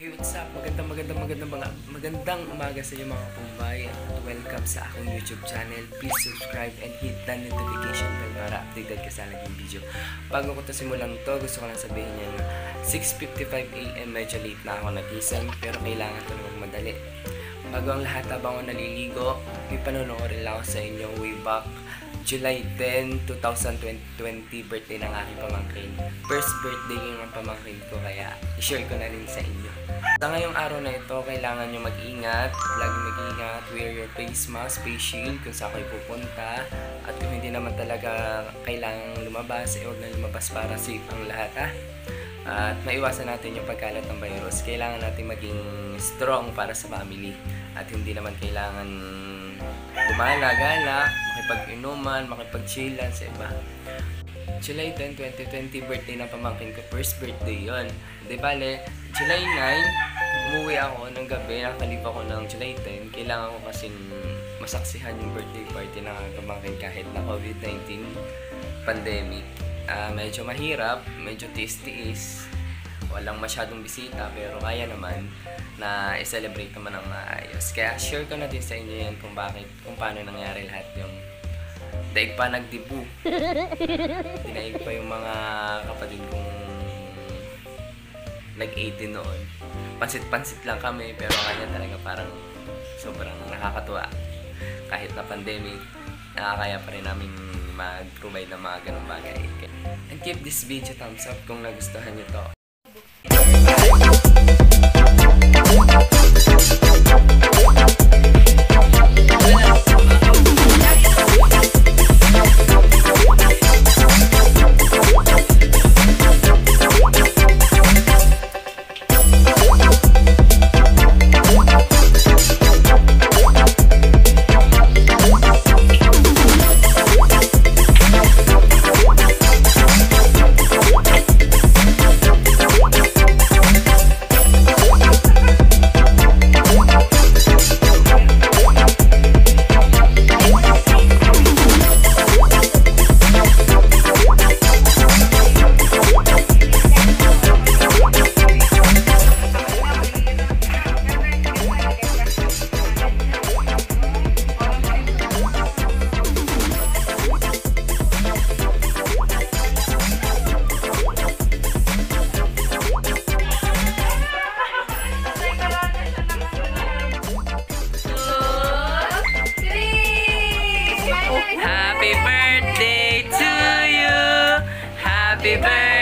Hey, what's up? Magandang, magandang, magandang, mga, magandang umaga sa inyo mga kumbay at welcome sa aking YouTube channel. Please subscribe and hit the notification bell para updated ka sa laging video. Bago ko to simulan to, gusto ko lang sabihin niya na 6.55am medyo late na ako nagising pero kailangan ko naman madali. Bago ang lahat habang ako naliligo, may panonoorin lang ako sa inyo way back July 10, 2020, birthday ng aking pamangkin. First birthday yung ng pamangkin ko, kaya i-share ko na rin sa inyo. Sa ngayong araw na ito, kailangan nyo mag-ingat, lagi mag-ingat, wear your face mask, face shield kung saan kayo pupunta. At kung hindi naman talaga kailangan lumabas, eh huwag na lumabas para safe ang lahat ha. At maiwasan natin yung pagkalat ng virus. Kailangan natin maging strong para sa family. At hindi naman kailangan gumala-gala, makipag-inuman, makipag-chillan sa iba. July 10, 2020, birthday ng pamangkin ko. First birthday yon. Di bale, July 9, umuwi ako ng gabi, nakalipa ko ng July 10. Kailangan ko kasing masaksihan yung birthday party ng pamangkin kahit na COVID-19 pandemic. Ah, medyo mahirap, medyo tiis-tiis. Walang masyadong bisita pero kaya naman na i-celebrate naman ng maayos. Kaya share ko na din sa inyo yan kung bakit, kung paano nangyari lahat yung daig pa nagdibu. Dinaig pa yung mga kapatid kong nag-18 noon. Pansit-pansit lang kami pero kanya talaga parang sobrang nakakatuwa. Kahit na pandemic, nakakaya pa rin namin mag-provide ng mga ganong bagay. And keep this video thumbs up kung nagustuhan nyo to. Happy birthday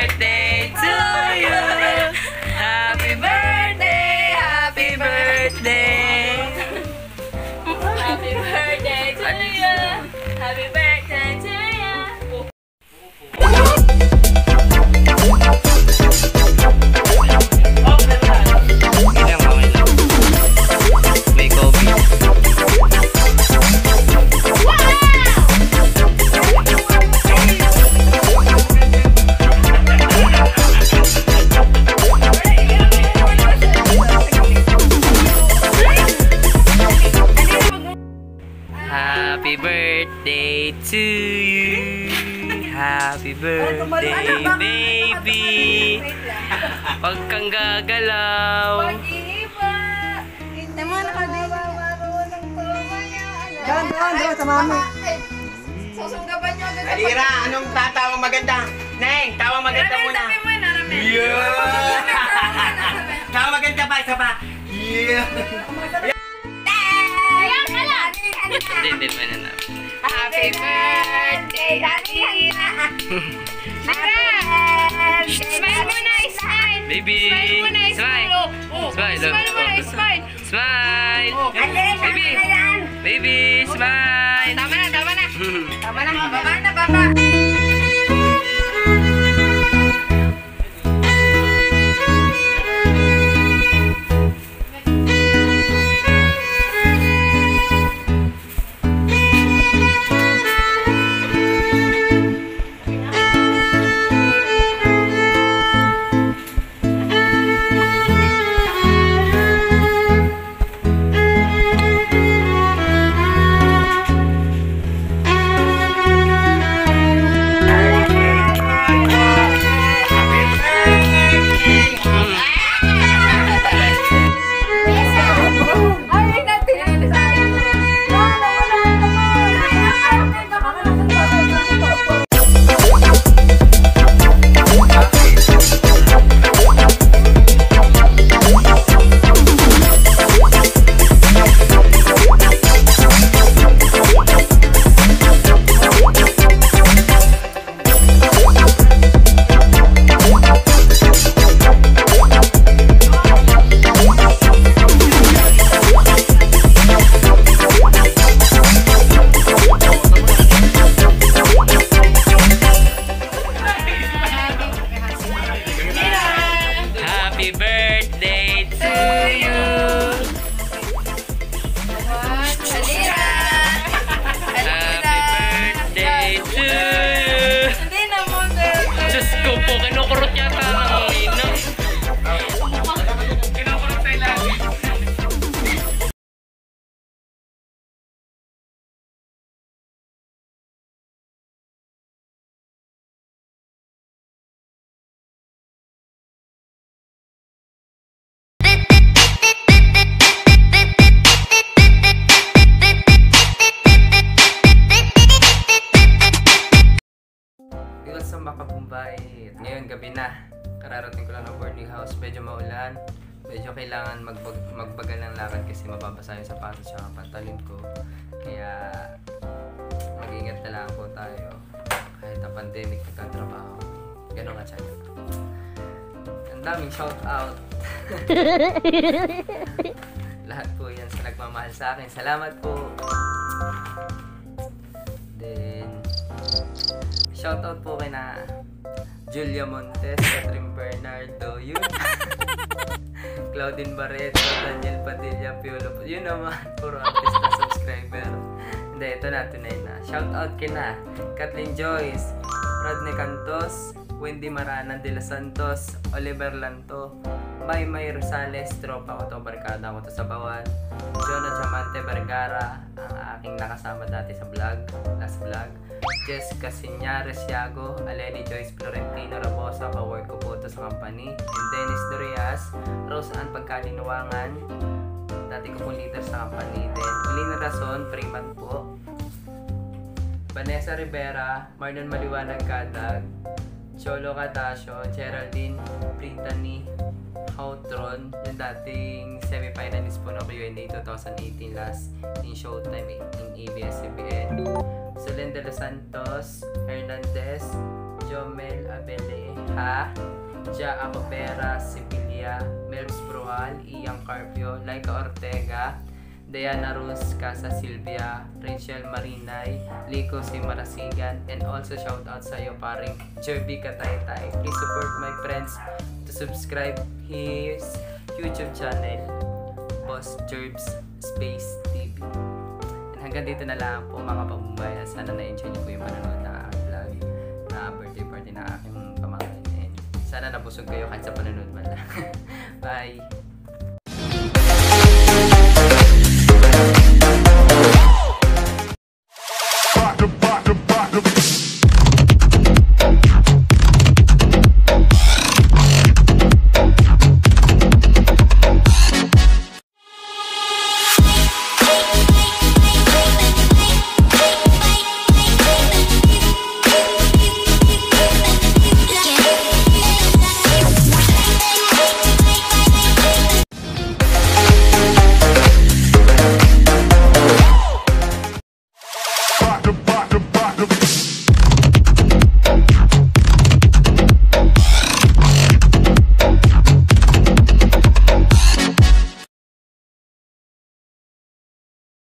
birthday to you. Happy birthday, baby. Huwag kang gagalaw. Doon, doon, doon, sa mami. Susunggaban niyo agad. Alira, anong tatawang maganda? Neng, tawang maganda muna. Yeah! Tawang maganda ba? Isa pa? Yeah! Lang. Hindi, hindi Smile muna, smile. Baby! Smile muna, smile. Oh, oh. Smile, Smile oh. muna, smile. Smile! Baby! Baby, smile! Tama na, tama na. Tama na, baba na, baba. Hello sa makabumbay. Ngayon gabi na. Kararating ko lang ng boarding house. Medyo maulan. Medyo kailangan magbag magbagal ng lakad kasi mababasa yung sapatos at pantalon ko. Kaya mag-ingat na lang po tayo. Kahit ang pandemic, nagtatrabaho. Ganon ka siya. Ang daming shout out. Lahat po yan sa nagmamahal sa akin. Salamat po. Shout out po kay na Julia Montes, Catherine Bernardo, yun. Claudine Barreto, Daniel Padilla, Piolo. Yun naman, puro artist na subscriber. Hindi, ito na, tunay na. Shout out kina Kathleen Joyce, Rodney Cantos, Wendy Marana de los Santos, Oliver Lanto, May May Rosales, tropa ko to, barkada ko to sa Bawan, Jonah Chamante Vergara, ang aking nakasama dati sa vlog, last vlog, Jess Casinyares Yago, Aleni Joyce Florentino Rabosa, ka-work ko po to sa company, and Dennis Dorias, Rose Ann Pagkalinuwangan, dati ko po leader sa company, then Lina Rason, Freeman po, Vanessa Rivera, Marlon Maliwanag Kadag, Cholo Catasio, Geraldine Brittany Hautron, yung dating semi-finalist po ng Q&A 2018 last in Showtime in ABS-CBN. Solen de los Santos, Hernandez, Jomel Abeleha, Ja Acopera, Sibilia, Melbs Brual, Ian Carpio, Laika Ortega, Diana Ruz, Casa Silvia, Rachel Marinay, Lico C. Marasigan, and also shout out sa iyo paring Jerby Kataytay. Please support my friends to subscribe his YouTube channel, Boss Jerbs Space TV. And hanggang dito na lang po mga pamumaya. Sana na-enjoy niyo po yung panonood ng vlog na birthday party ng aking pamangkin. And sana nabusog kayo kahit sa panonood man lang. Bye!